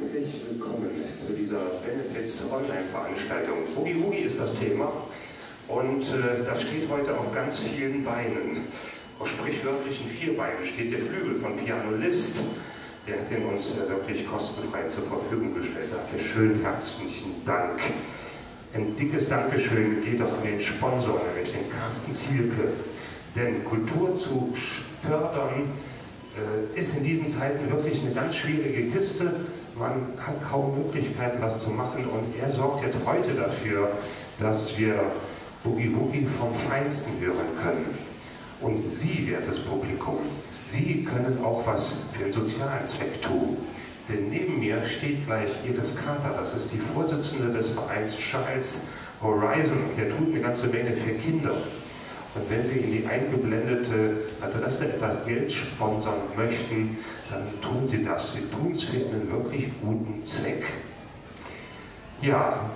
herzlich willkommen zu dieser Benefits-Online-Veranstaltung. Boogie Woogie ist das Thema und äh, das steht heute auf ganz vielen Beinen. Auf sprichwörtlichen vier Beinen steht der Flügel von Piano List. Der hat den uns äh, wirklich kostenfrei zur Verfügung gestellt. Dafür schönen herzlichen Dank. Ein dickes Dankeschön geht auch an den Sponsor, nämlich den Carsten Zielke. Denn Kultur zu fördern äh, ist in diesen Zeiten wirklich eine ganz schwierige Kiste. Man hat kaum Möglichkeiten, was zu machen und er sorgt jetzt heute dafür, dass wir Boogie Woogie vom Feinsten hören können. Und Sie, wertes Publikum, Sie können auch was für den sozialen Zweck tun. Denn neben mir steht gleich Iris Carter, das ist die Vorsitzende des Vereins Charles Horizon. Der tut eine ganze Menge für Kinder. Und wenn Sie in die eingeblendete Adresse etwas Geld sponsern möchten, dann tun Sie das. Sie tun es für einen wirklich guten Zweck. Ja,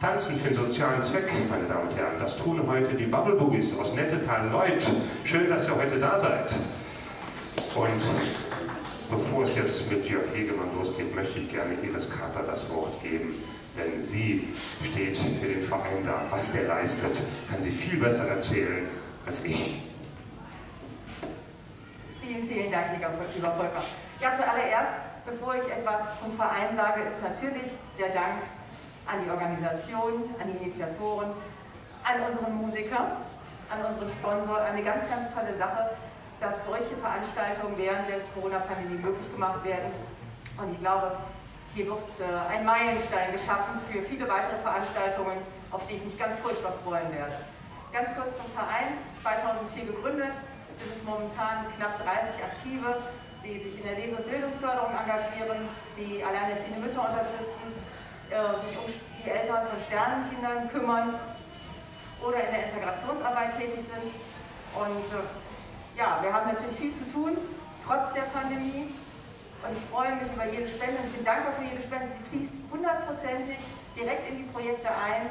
Tanzen für den sozialen Zweck, meine Damen und Herren, das tun heute die Bubble Boogies aus Nettetal-Leuth. Schön, dass ihr heute da seid. Und bevor es jetzt mit Jörg Hegemann losgeht, möchte ich gerne Iris Kater das Wort geben denn sie steht für den Verein da. Was der leistet, kann sie viel besser erzählen als ich. Vielen, vielen Dank, lieber Volker. Ja, zuallererst, bevor ich etwas zum Verein sage, ist natürlich der Dank an die Organisation, an die Initiatoren, an unseren Musiker, an unseren Sponsor. Eine ganz, ganz tolle Sache, dass solche Veranstaltungen während der Corona-Pandemie möglich gemacht werden. Und ich glaube, hier wird äh, ein Meilenstein geschaffen für viele weitere Veranstaltungen, auf die ich mich ganz furchtbar freuen werde. Ganz kurz zum Verein, 2004 gegründet, sind es momentan knapp 30 Aktive, die sich in der Lese- und Bildungsförderung engagieren, die alleinerziehende Mütter unterstützen, äh, sich um die Eltern von Sternenkindern kümmern oder in der Integrationsarbeit tätig sind. Und äh, ja, wir haben natürlich viel zu tun, trotz der Pandemie. Und ich freue mich über jede Spende. Ich bin dankbar für jede Spende. Sie fließt hundertprozentig direkt in die Projekte ein.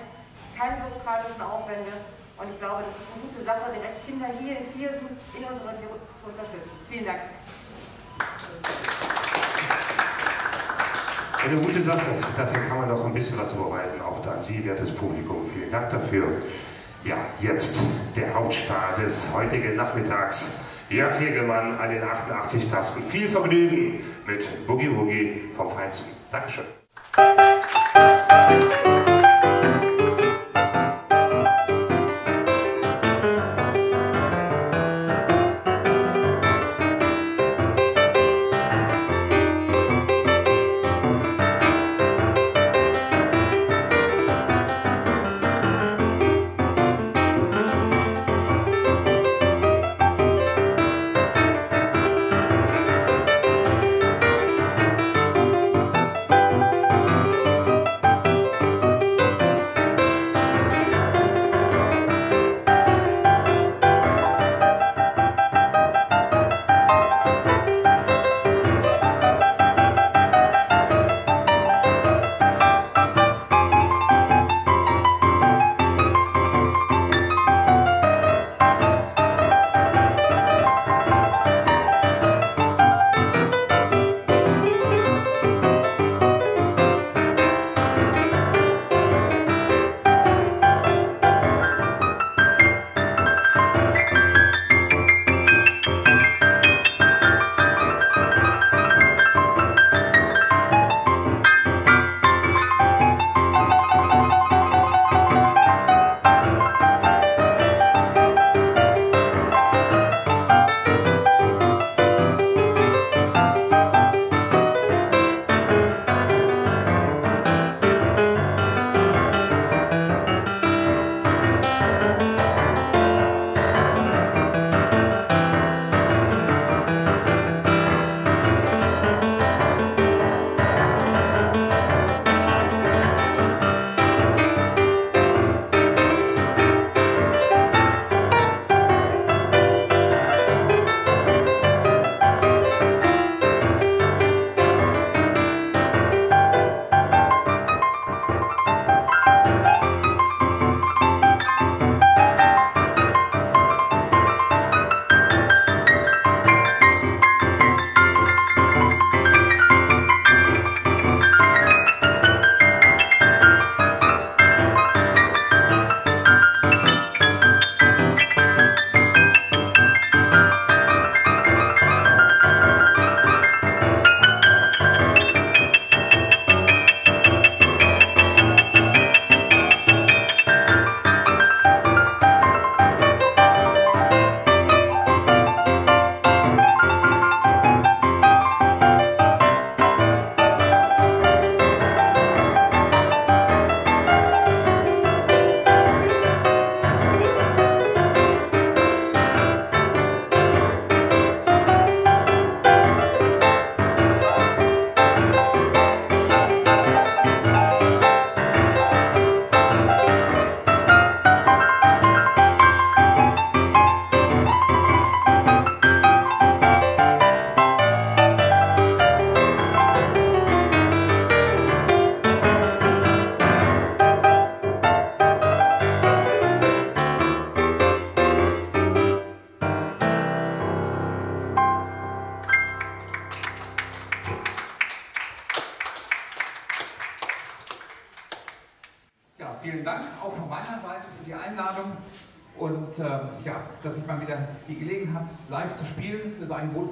Keine bürokratischen Aufwände. Und ich glaube, das ist eine gute Sache, direkt Kinder hier in Viersen in unserer Region zu unterstützen. Vielen Dank. Eine gute Sache. Dafür kann man doch ein bisschen was überweisen, auch an Sie, wertes Publikum. Vielen Dank dafür. Ja, jetzt der Hauptstar des heutigen Nachmittags. Jörg Hegemann an den 88 Tasten. Viel Vergnügen mit Boogie Woogie vom Feinsten. Dankeschön.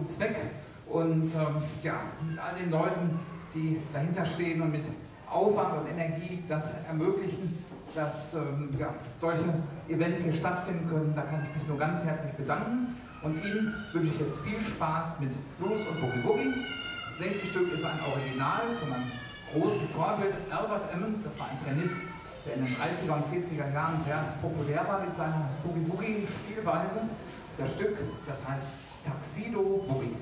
Zweck und ähm, ja, mit all den Leuten, die dahinter stehen und mit Aufwand und Energie das ermöglichen, dass ähm, ja, solche Events hier stattfinden können. Da kann ich mich nur ganz herzlich bedanken und Ihnen wünsche ich jetzt viel Spaß mit Blues und Boogie Boogie. Das nächste Stück ist ein Original von meinem großen Vorbild Albert Emmons, das war ein Pianist, der in den 30er und 40er Jahren sehr populär war mit seiner Boogie-Boogie-Spielweise. Das Stück, das heißt Taxido Boogie.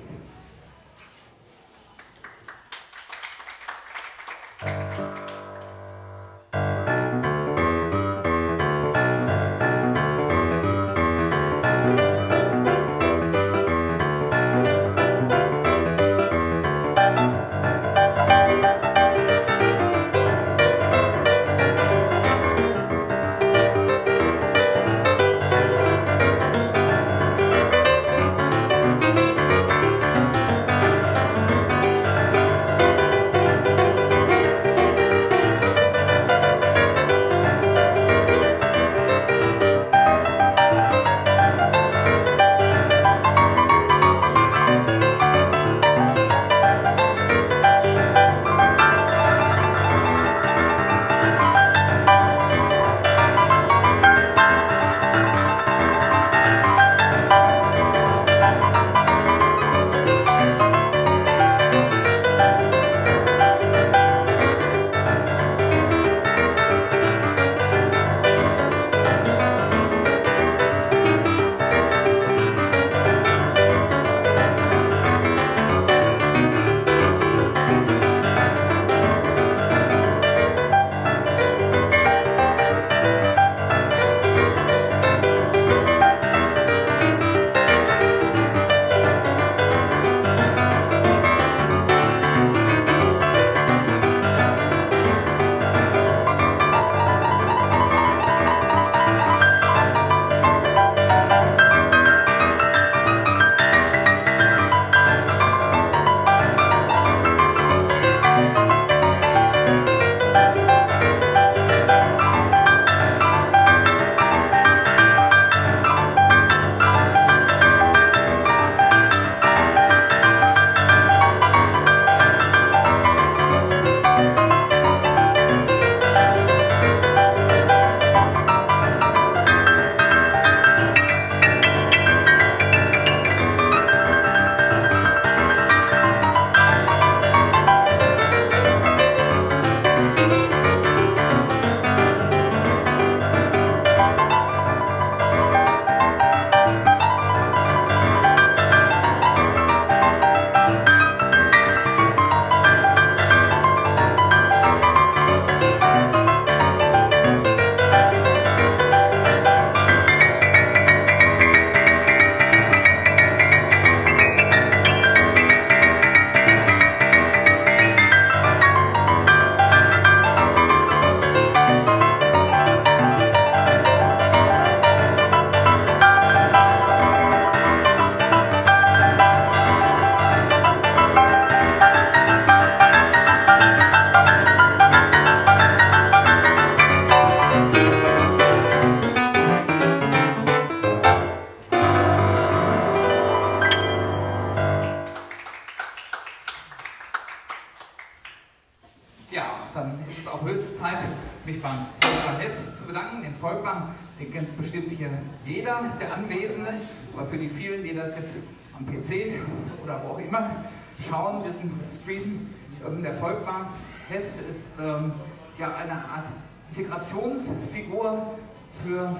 Stream ähm, Volkbank. Hess ist ähm, ja eine Art Integrationsfigur für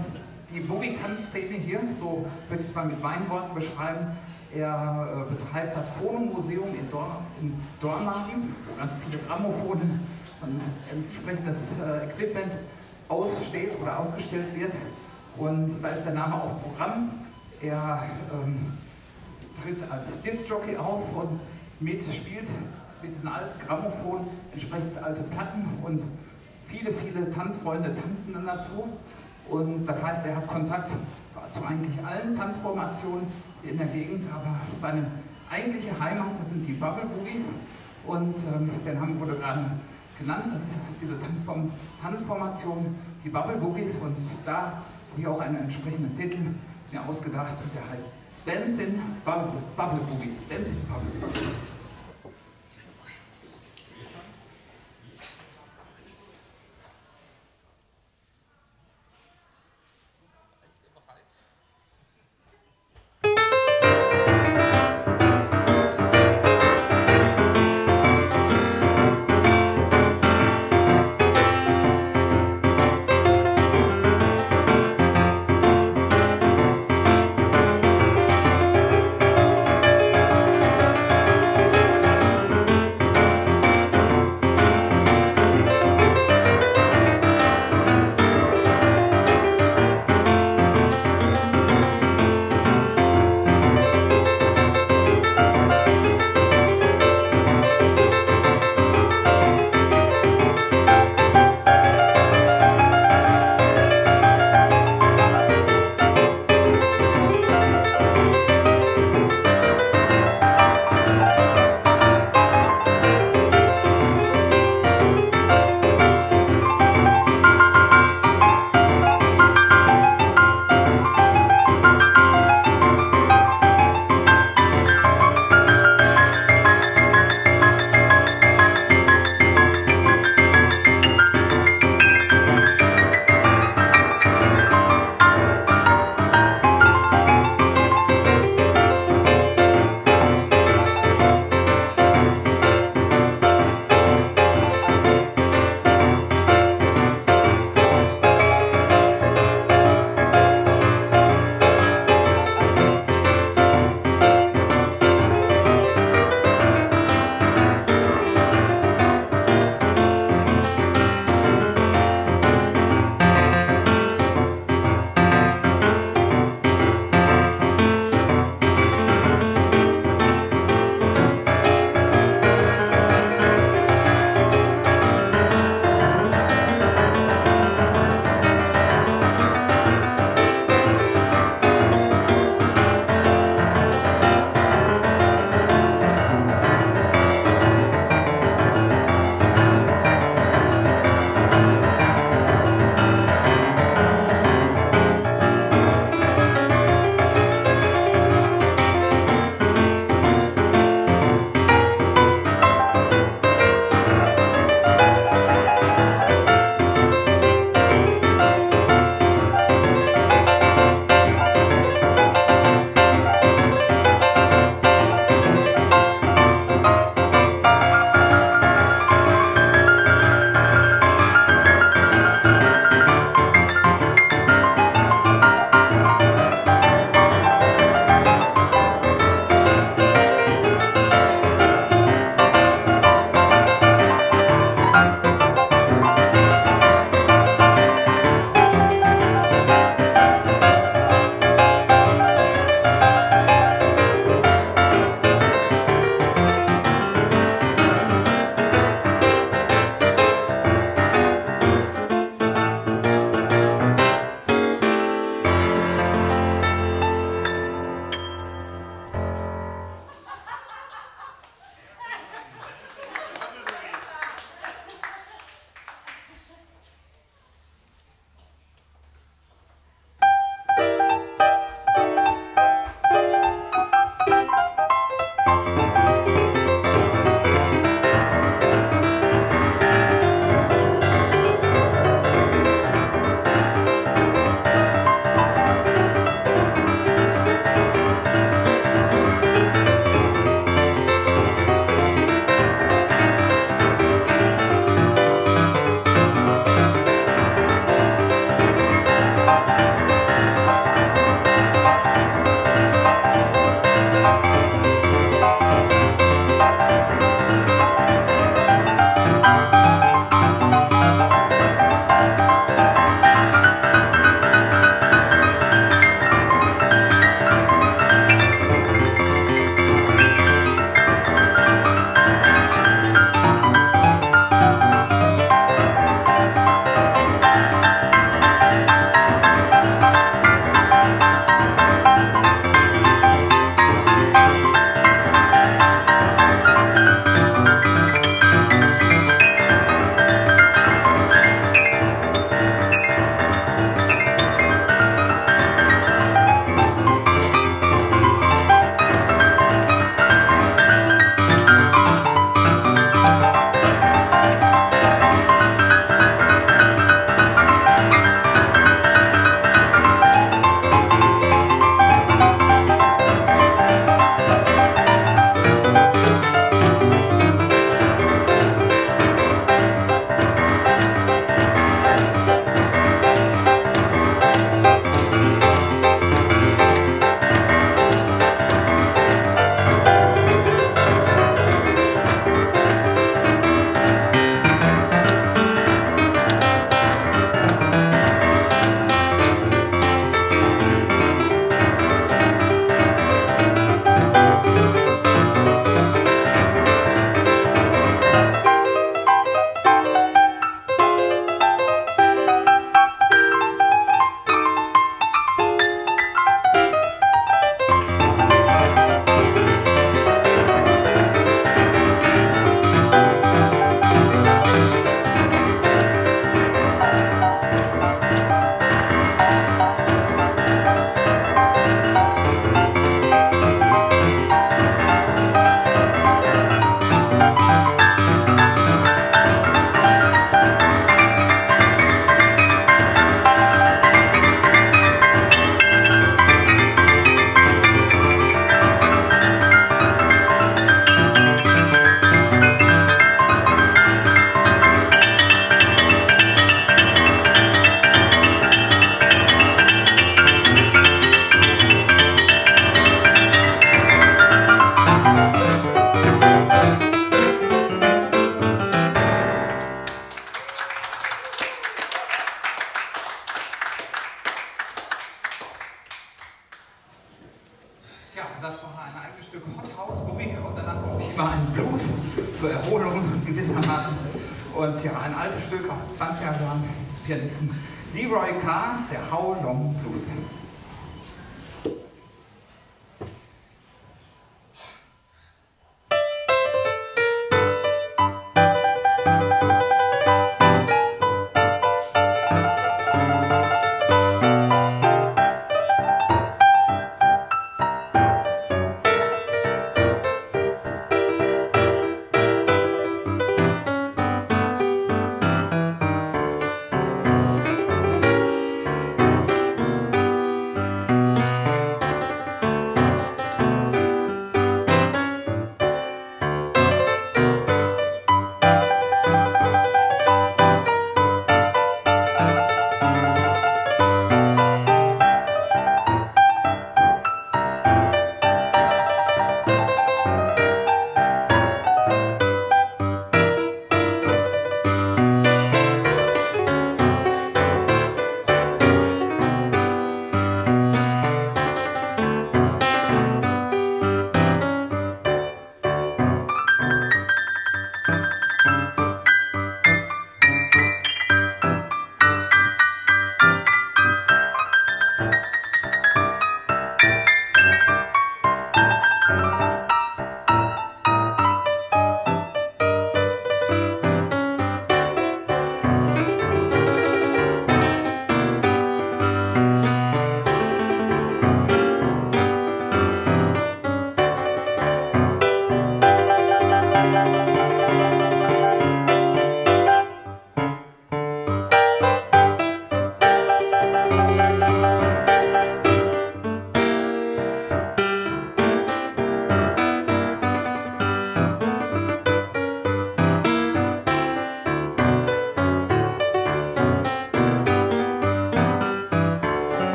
die Boogie-Tanzszene hier, so würde ich es mal mit meinen Worten beschreiben. Er äh, betreibt das Phonomuseum in, Dor in Dormagen, wo ganz viele Grammophone und entsprechendes äh, Equipment aussteht oder ausgestellt wird. Und da ist der Name auch Programm. Er ähm, tritt als Disc-Jockey auf und mit spielt mit diesen alten Grammophon entsprechend alte Platten und viele, viele Tanzfreunde tanzen dann dazu. Und das heißt, er hat Kontakt zu eigentlich allen Tanzformationen hier in der Gegend, aber seine eigentliche Heimat, das sind die Bubble Boogies. Und ähm, den haben wurde gerade genannt, das ist diese Tanzform, Tanzformation, die Bubble Boogies und da habe ich auch einen entsprechenden Titel mir ausgedacht der heißt Dancing Bubble, Bubble Boogies. Dancing Bubble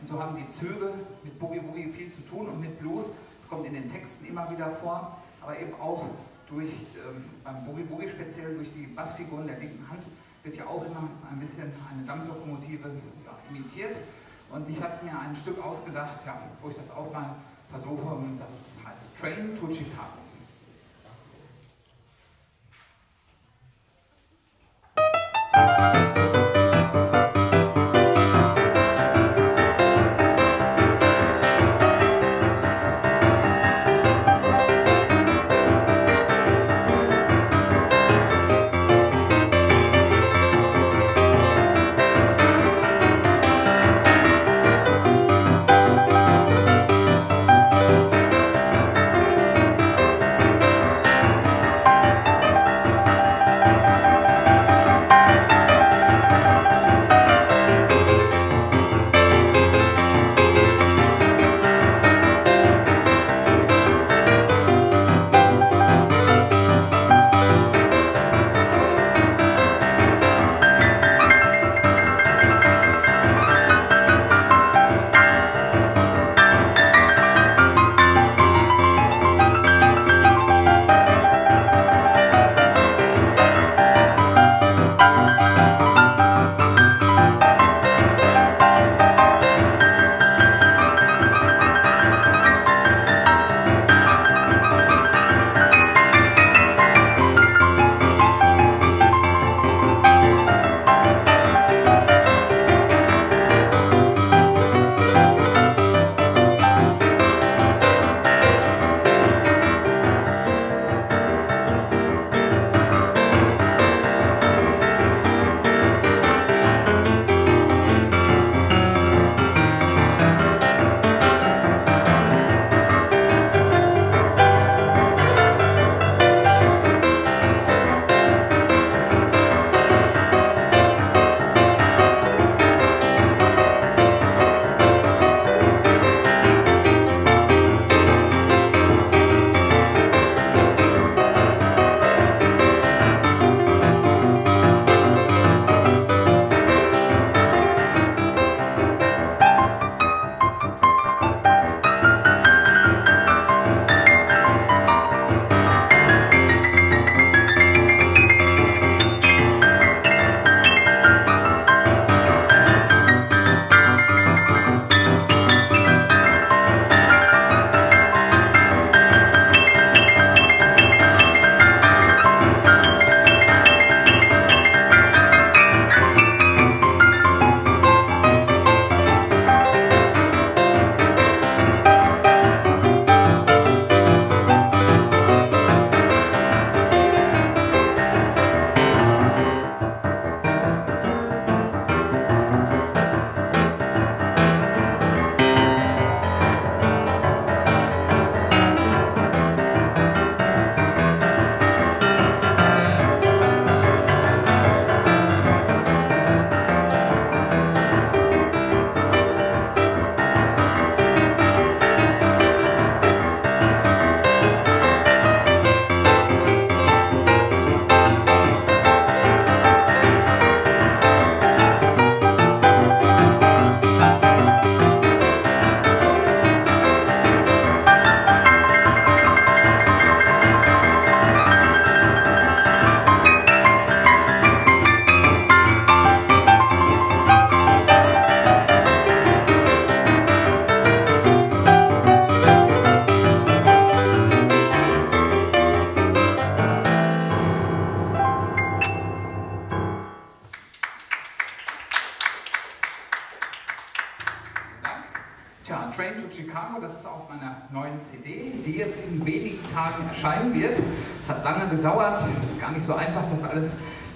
Und so haben die Züge mit Boogie Woogie viel zu tun und mit Blues. Es kommt in den Texten immer wieder vor, aber eben auch durch, ähm, beim Boogie Woogie speziell durch die Bassfiguren der linken Hand wird ja auch immer ein bisschen eine Dampflokomotive ja, imitiert. Und ich habe mir ein Stück ausgedacht, ja, wo ich das auch mal versuche, und das heißt Train to Chicago.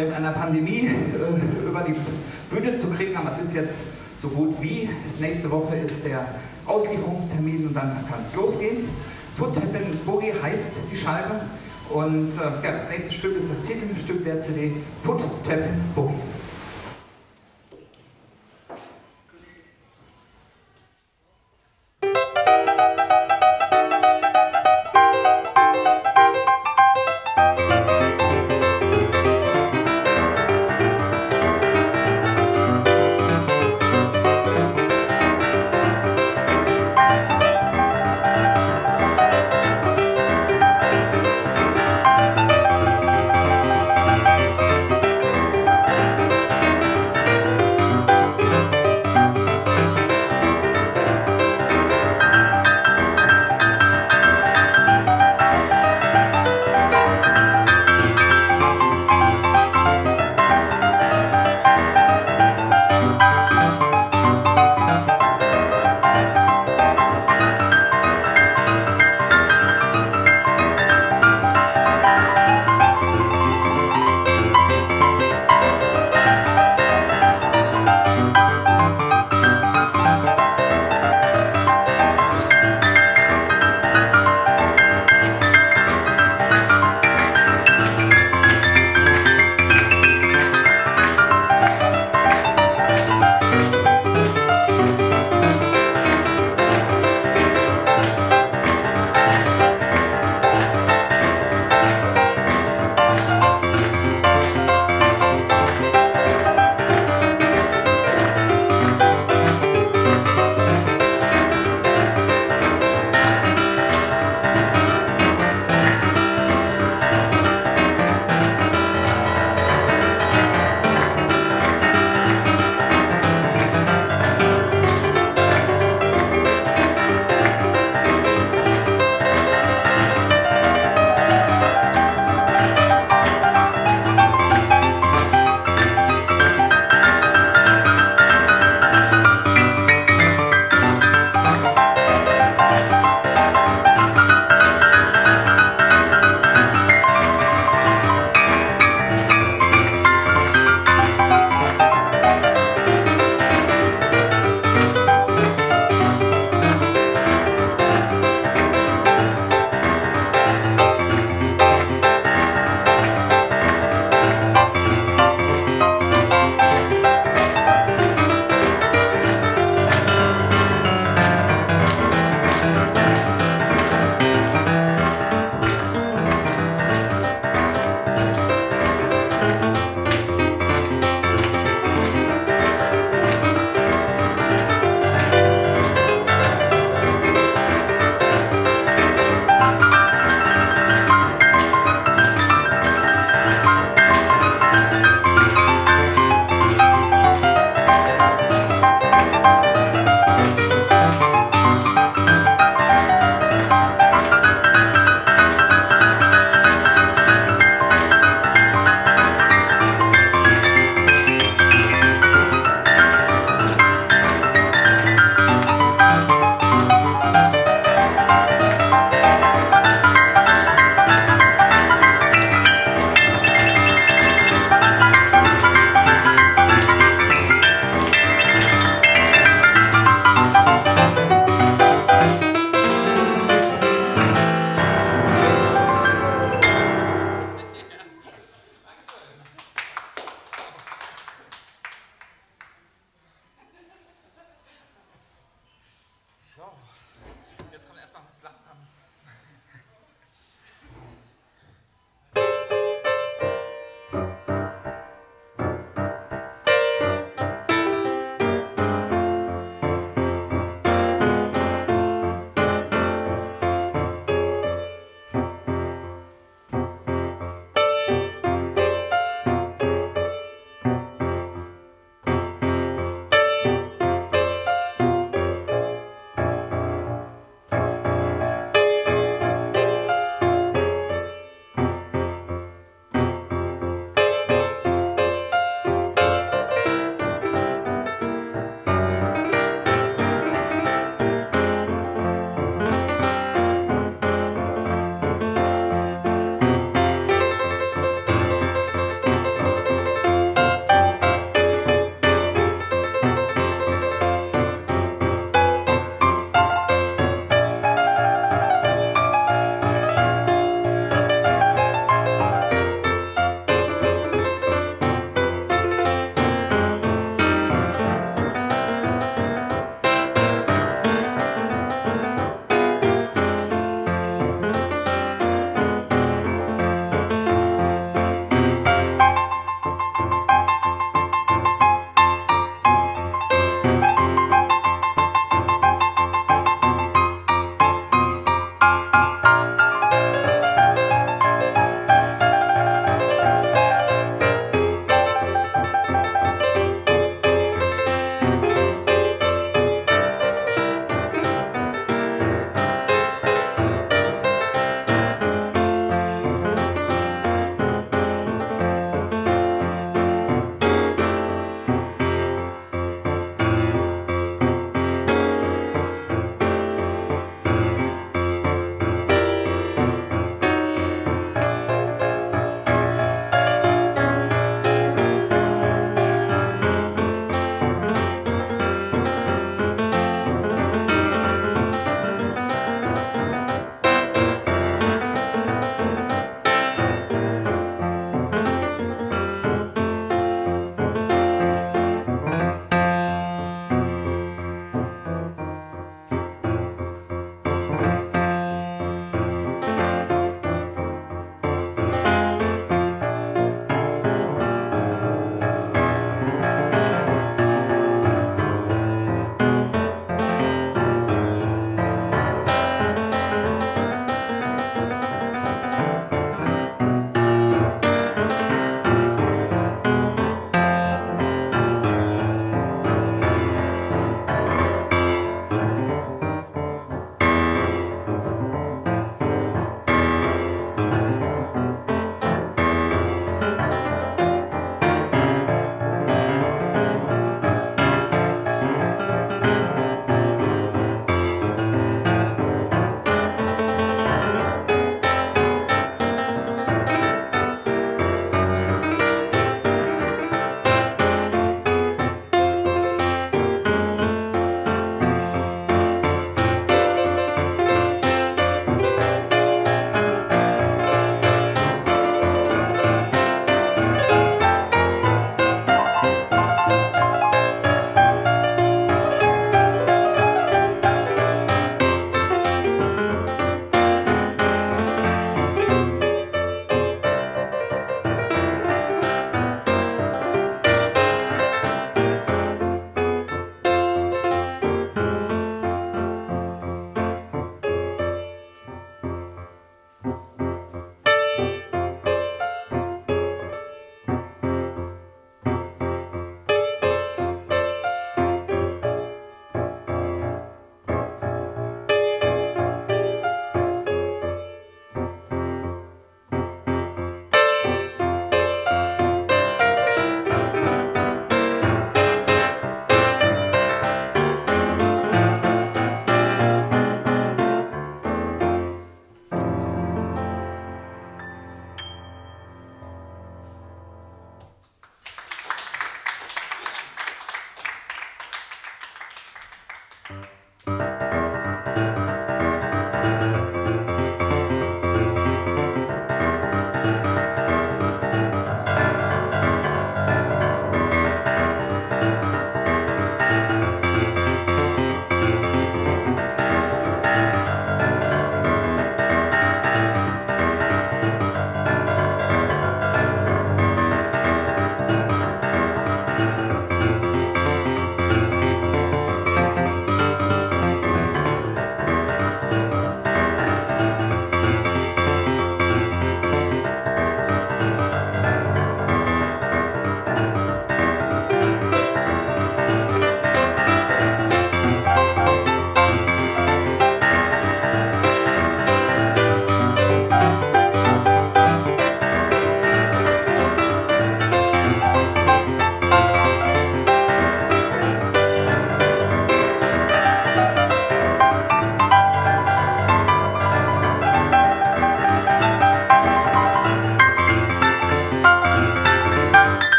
Während einer Pandemie äh, über die Bühne zu kriegen, aber es ist jetzt so gut wie. Nächste Woche ist der Auslieferungstermin und dann kann es losgehen. Foot Tappin Boogie heißt die Scheibe und äh, ja, das nächste Stück ist das Titelstück der CD Foot Tappin Boogie.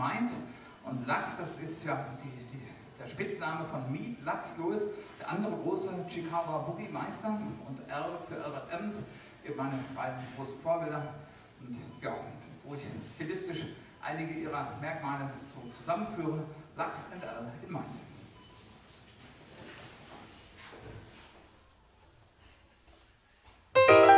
gemeint. Und Lachs, das ist ja die, die, der Spitzname von Meat, Lachs Lewis, der andere große Chicago Boogie-Meister und R für R.M.s, eben meine beiden großen Vorbilder. Und ja, wo ich stilistisch einige ihrer Merkmale so zusammenführe, Lachs und R in Mind. thank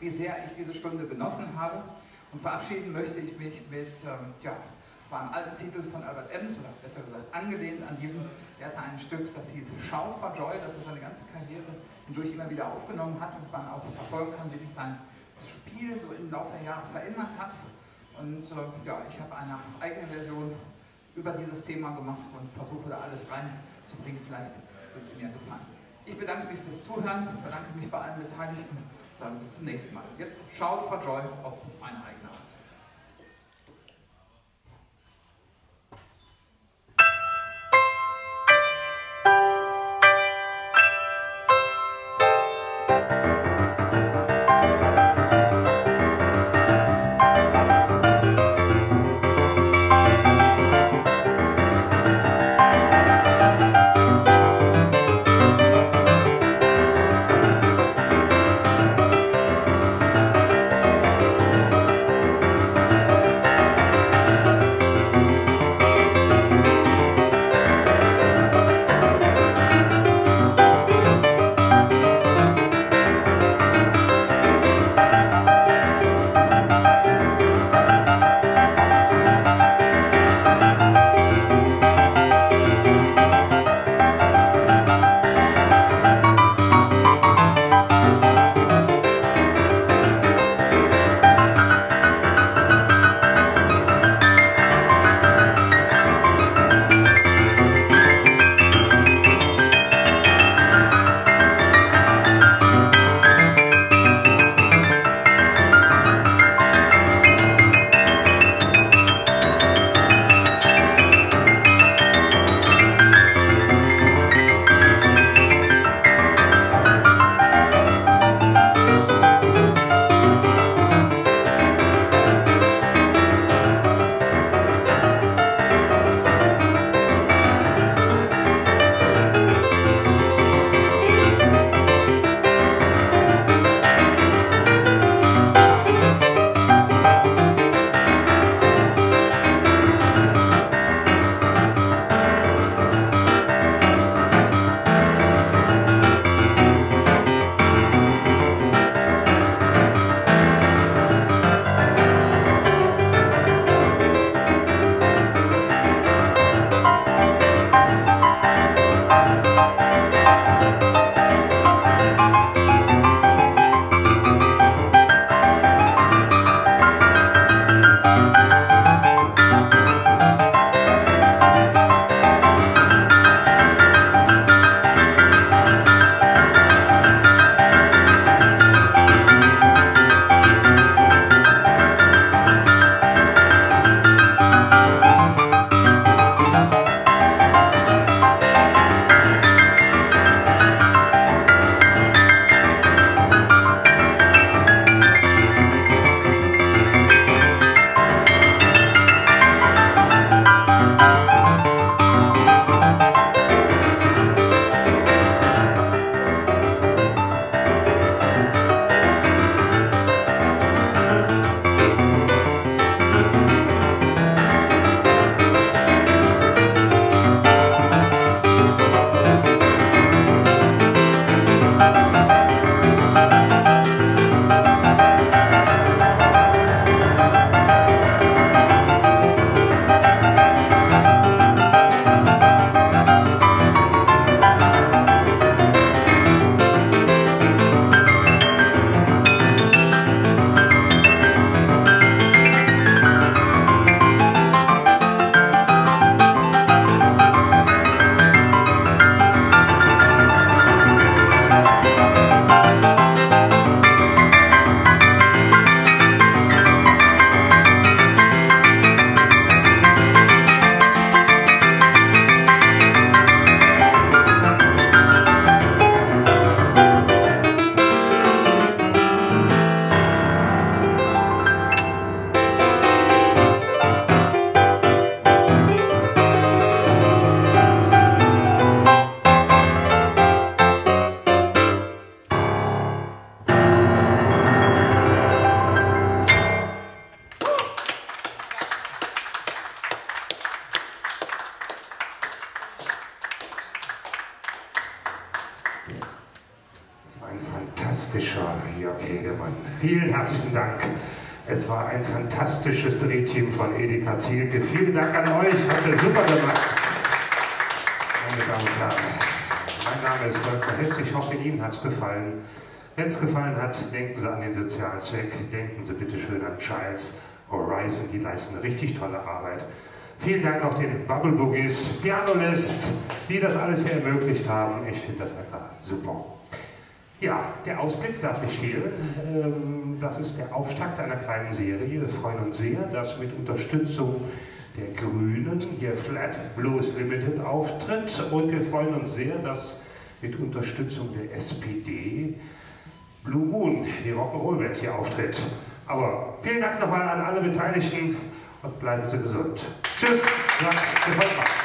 wie sehr ich diese Stunde genossen habe. Und verabschieden möchte ich mich mit ähm, ja, einem alten Titel von Albert Evans, oder besser gesagt angelehnt an diesen. Er hatte ein Stück, das hieß Shout for Joy, das er seine ganze Karriere hindurch immer wieder aufgenommen hat und man auch verfolgen kann, wie sich sein Spiel so im Laufe der Jahre verändert hat. Und äh, ja, ich habe eine eigene Version über dieses Thema gemacht und versuche da alles reinzubringen. Vielleicht wird es mir gefallen. Ich bedanke mich fürs Zuhören, bedanke mich bei allen Beteiligten sagen bis zum nächsten Mal. Jetzt schaut for Joy auf meine eigene Zielke. Vielen Dank an euch, habt ihr super gemacht. Meine Damen und Herren, mein Name ist Volker Hess. Ich hoffe, Ihnen hat es gefallen. Wenn es gefallen hat, denken Sie an den sozialen Zweck. Denken Sie bitte schön an Childs Horizon. Die leisten eine richtig tolle Arbeit. Vielen Dank auch den Bubble Boogies, Pianolist, die das alles hier ermöglicht haben. Ich finde das einfach super. Ja, der Ausblick darf nicht fehlen. Ähm, das ist der Auftakt einer kleinen Serie. Wir freuen uns sehr, dass mit Unterstützung der Grünen hier Flat Blues Limited auftritt. Und wir freuen uns sehr, dass mit Unterstützung der SPD Blue Moon, die Rock'n'Roll-Band, hier auftritt. Aber vielen Dank nochmal an alle Beteiligten und bleiben Sie gesund. Tschüss, sagt